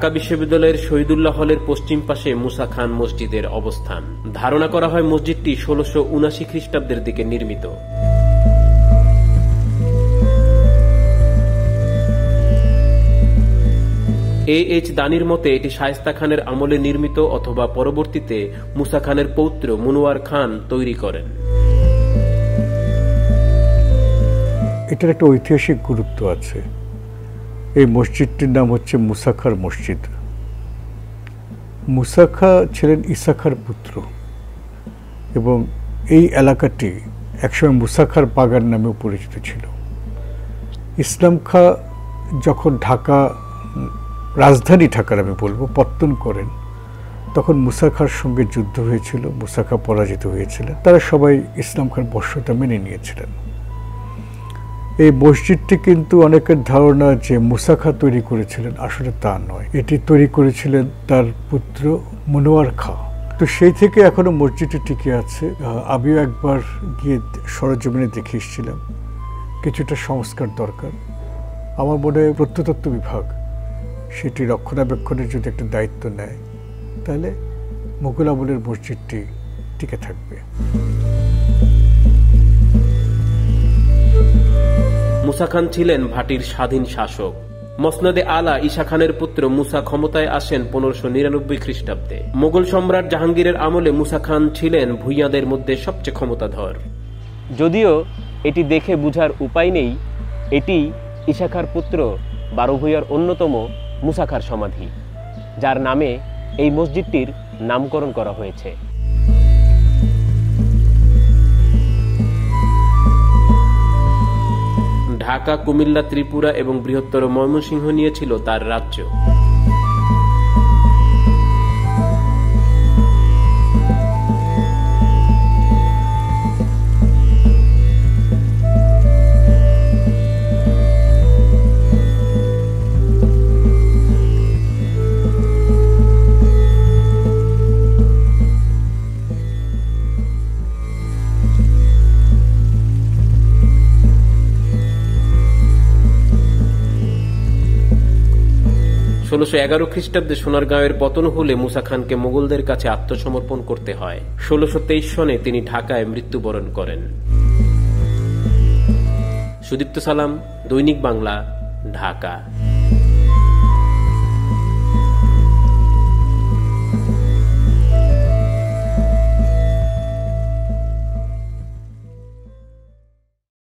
ঢাকা বিশ্ববিদ্যালয়ের শহীদুল্লাহ হলের পশ্চিম পাশে মুসা খান মসজিদের অবস্থান। ধারণা করা হয় মসজিদটি ষোলশো উনাশি খ্রিস্টাব্দের দিকে নির্মিত। এ এইচ দানির মতে, এটি শায়স্তা খানের আমলে নির্মিত অথবা পরবর্তীতে মুসা খানের পৌত্র মুনোয়ার খান তৈরি করেন। এটার একটা ঐতিহাসিক গুরুত্ব আছে। এই মসজিদটির নাম হচ্ছে মুসাখার মসজিদ। মুসাখা ছিলেন ইসাখার পুত্র এবং এই এলাকাটি একসময় মুসাখার বাগান নামেও পরিচিত ছিল। ইসলাম খা যখন ঢাকা, রাজধানী ঢাকার আমি বলব, পত্তন করেন, তখন মুসাখার সঙ্গে যুদ্ধ হয়েছিল, মুসাখা পরাজিত হয়েছিলেন। তারা সবাই ইসলাম খান বর্ষতা মেনে নিয়েছিলেন। এই মসজিদটি কিন্তু অনেকের ধারণা যে মুসাখা তৈরি করেছিলেন। আসলে তা নয়। এটি তৈরি করেছিলেন তার পুত্র মনোয়ার খা। তো সেই থেকে এখনও মসজিদটি টিকে আছে। আমিও একবার গিয়ে সরজমিনে দেখে এসেছিলাম। কিছুটা সংস্কার দরকার। আমার মনে হয় প্রত্নতত্ত্ব বিভাগ সেটি রক্ষণাবেক্ষণের যদি একটা দায়িত্ব নেয়, তাহলে মুঘল আমলের মসজিদটি টিকে থাকবে। মুসা খান ছিলেন ভাটির স্বাধীন শাসক। মসনদে আলা ঈশা খানের পুত্র মুসা ক্ষমতায় আসেন পনেরোশো নিরানব্বই খ্রিস্টাব্দে। মোগল সম্রাট জাহাঙ্গীরের আমলে মুসা খান ছিলেন ভূঁইয়াদের মধ্যে সবচেয়ে ক্ষমতাধর। যদিও এটি দেখে বুঝার উপায় নেই, এটি ইশাখার পুত্র বারো ভূঁইয়ার অন্যতম মুসাখার সমাধি, যার নামে এই মসজিদটির নামকরণ করা হয়েছে। ঢাকা কুমিল্লা ত্রিপুরা এবং বৃহত্তর ময়মনসিংহ নিয়েছিল তার রাজ্য। ষোলোশো এগারো খ্রিস্টাব্দে সোনারগাঁওয়ের পতন হলে মুসা খানকে মোগলদের কাছে আত্মসমর্পণ করতে হয়। ষোলোশো তেইশ সনে তিনি ঢাকায় মৃত্যুবরণ করেন। সুদীপ্ত সালাম, দৈনিক বাংলা, ঢাকা।